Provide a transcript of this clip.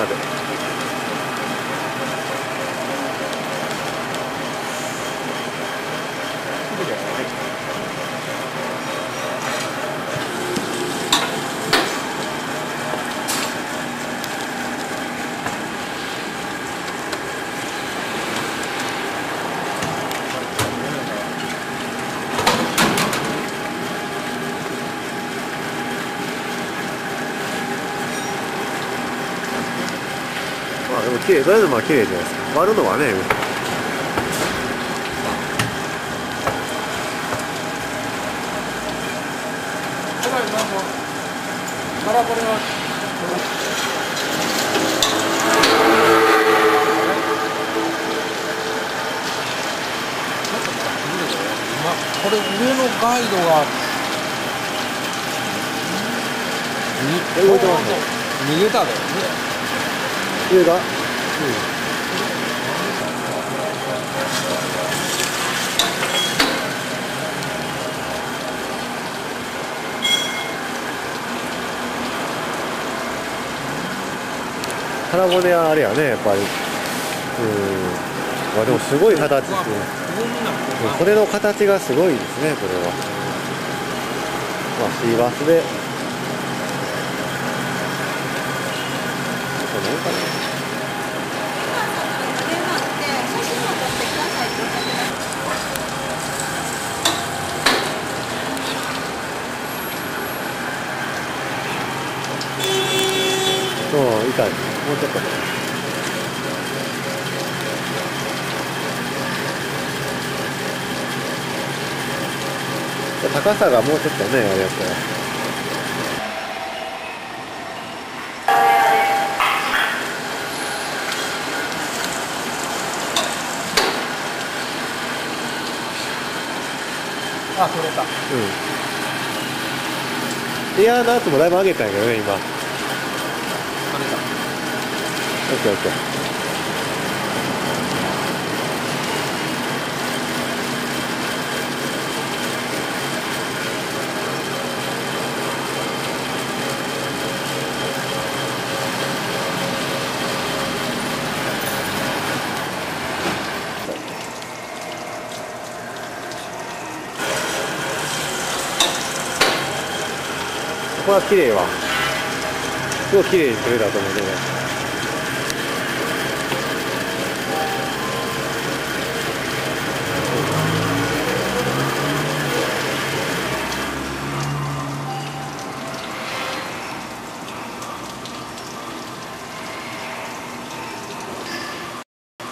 穴でまあでも綺麗どれでも綺麗じゃないですか。割るのはね。カラコレはこれ上のガイドがいてますね逃げたで上が腹骨はあれやねやっぱり。うん。まあでもすごい形ですねう。んこれの形がすごいですねこれは。まあシーバスで。この辺かな電話って写真を撮ってくださいって言ってくださいうん痛いもうちょっと高さがもうちょっとねあれやったらあ取れた。うん。エアーの圧もだいぶ上げたんやけどね今。ケーオッケー。ここは綺麗わすごい綺麗に撮れたと思うけど。